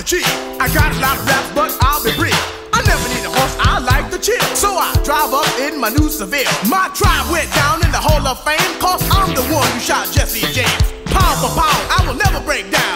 the chief. I got a lot of raps, but I'll be brief. I never need a horse, I like the chill. So I drive up in my new Seville. My tribe went down in the Hall of Fame, cause I'm the one who shot Jesse James. Power for power, I will never break down.